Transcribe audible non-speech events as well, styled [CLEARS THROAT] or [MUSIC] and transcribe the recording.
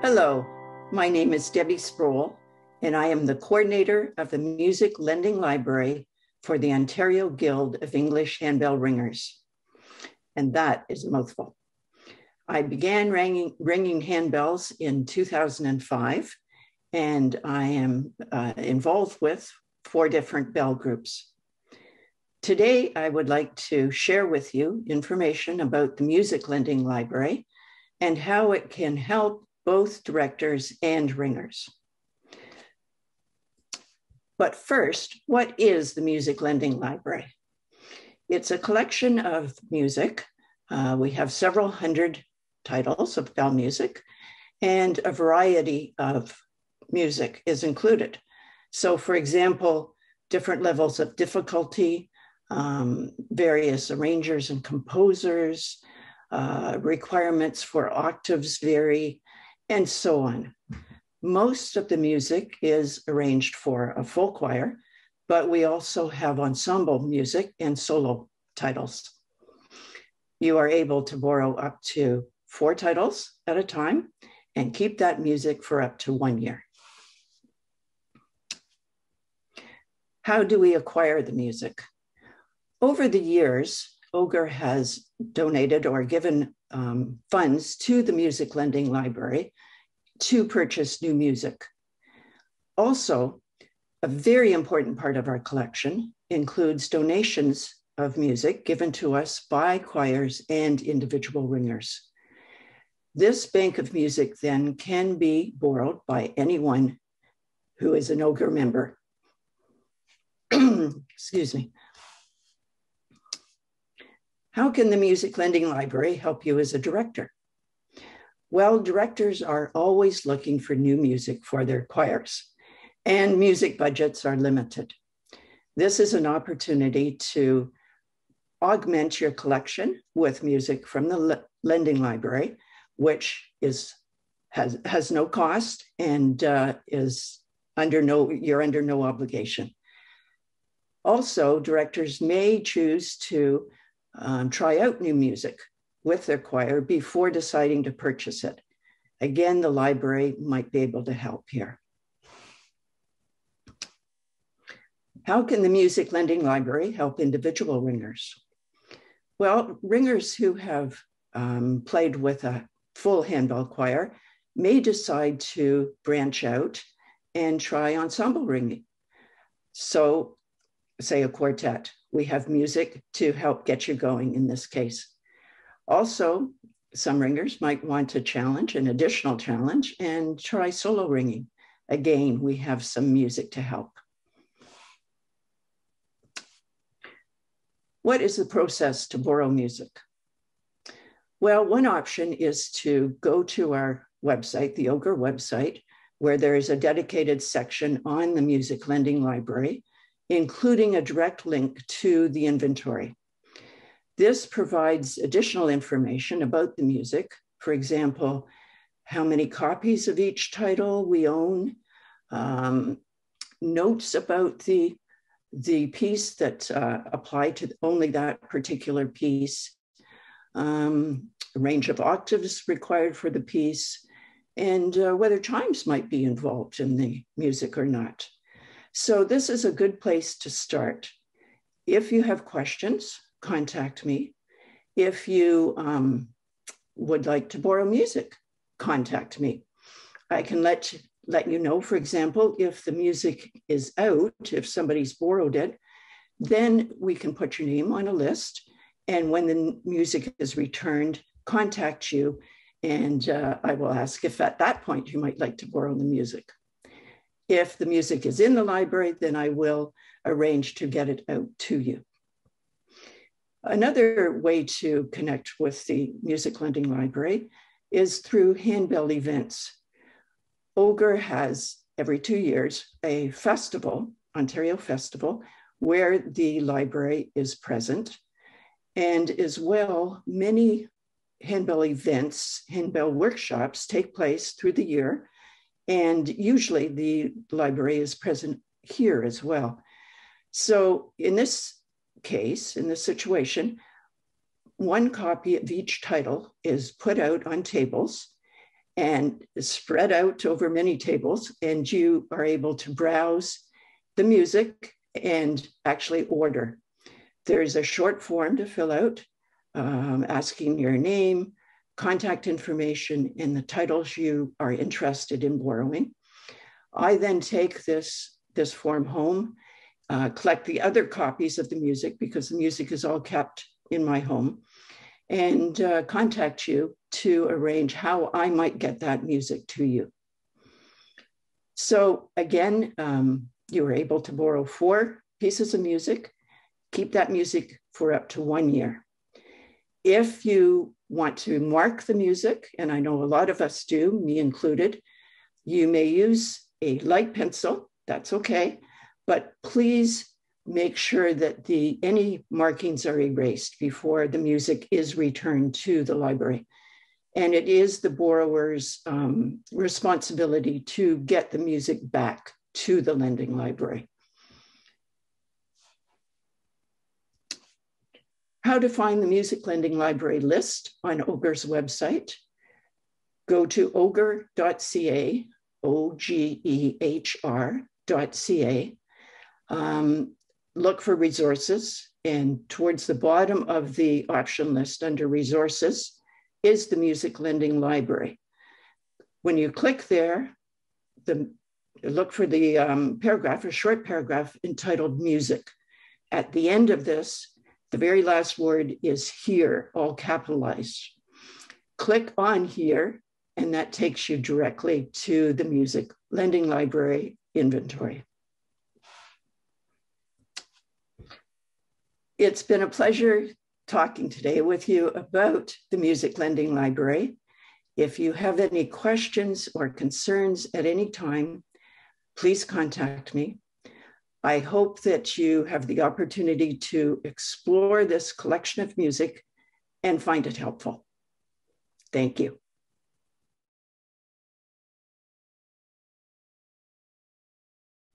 Hello, my name is Debi Sproule, and I am the coordinator of the Music Lending Library for the Ontario Guild of English Handbell Ringers. And that is a mouthful. I began ringing, ringing handbells in 2005, and I am uh, involved with four different bell groups. Today, I would like to share with you information about the Music Lending Library and how it can help both directors and ringers. But first, what is the Music Lending Library? It's a collection of music. Uh, we have several hundred titles of bell music, and a variety of music is included. So, for example, different levels of difficulty, um, various arrangers and composers, uh, requirements for octaves vary, and so on. Most of the music is arranged for a full choir, but we also have ensemble music and solo titles. You are able to borrow up to four titles at a time and keep that music for up to one year. How do we acquire the music? Over the years, OGEHR has donated or given um, funds to the Music Lending Library to purchase new music. Also, a very important part of our collection includes donations of music given to us by choirs and individual ringers. This bank of music then can be borrowed by anyone who is an OGEHR member. [CLEARS THROAT] Excuse me. How can the Music Lending Library help you as a director? Well, directors are always looking for new music for their choirs, and music budgets are limited. This is an opportunity to augment your collection with music from the lending library, which is has has no cost and uh, is under no you're under no obligation. Also, directors may choose to um, try out new music with their choir before deciding to purchase it. Again, the library might be able to help here. How can the Music Lending Library help individual ringers? Well, ringers who have um, played with a full handbell choir may decide to branch out and try ensemble ringing. So, say a quartet, we have music to help get you going in this case. Also, some ringers might want to challenge, an additional challenge, and try solo ringing. Again, we have some music to help. What is the process to borrow music? Well, one option is to go to our website, the OGEHR website, where there is a dedicated section on the Music Lending Library including a direct link to the inventory. This provides additional information about the music. For example, how many copies of each title we own, um, notes about the, the piece that uh, apply to only that particular piece, um, range of octaves required for the piece, and uh, whether chimes might be involved in the music or not. So this is a good place to start. If you have questions, contact me. If you um, would like to borrow music, contact me. I can let you, let you know, for example, if the music is out, if somebody's borrowed it, then we can put your name on a list. And when the music is returned, contact you. And uh, I will ask if at that point you might like to borrow the music. If the music is in the library, then I will arrange to get it out to you. Another way to connect with the Music Lending Library is through handbell events. OGEHR has every two years a festival, Ontario Festival, where the library is present. And as well, many handbell events, handbell workshops take place through the year and usually the library is present here as well. So in this case, in this situation, one copy of each title is put out on tables and spread out over many tables, and you are able to browse the music and actually order. There's a short form to fill out um, asking your name, contact information, and the titles you are interested in borrowing. I then take this, this form home, uh, collect the other copies of the music because the music is all kept in my home, and uh, contact you to arrange how I might get that music to you. So again, um, you were able to borrow four pieces of music, keep that music for up to one year. If you want to mark the music, and I know a lot of us do, me included, you may use a light pencil, that's okay, but please make sure that the any markings are erased before the music is returned to the library. And it is the borrower's um, responsibility to get the music back to the lending library. How to find the Music Lending Library list on OGEHR's website. Go to ogehr.ca, O-G-E-H-R.ca. Um, look for resources and towards the bottom of the option list under resources is the Music Lending Library. When you click there, the, look for the um, paragraph, a short paragraph entitled Music. At the end of this, the very last word is here, all capitalized. Click on here, and that takes you directly to the Music Lending Library inventory. It's been a pleasure talking today with you about the Music Lending Library. If you have any questions or concerns at any time, please contact me. I hope that you have the opportunity to explore this collection of music and find it helpful. Thank you.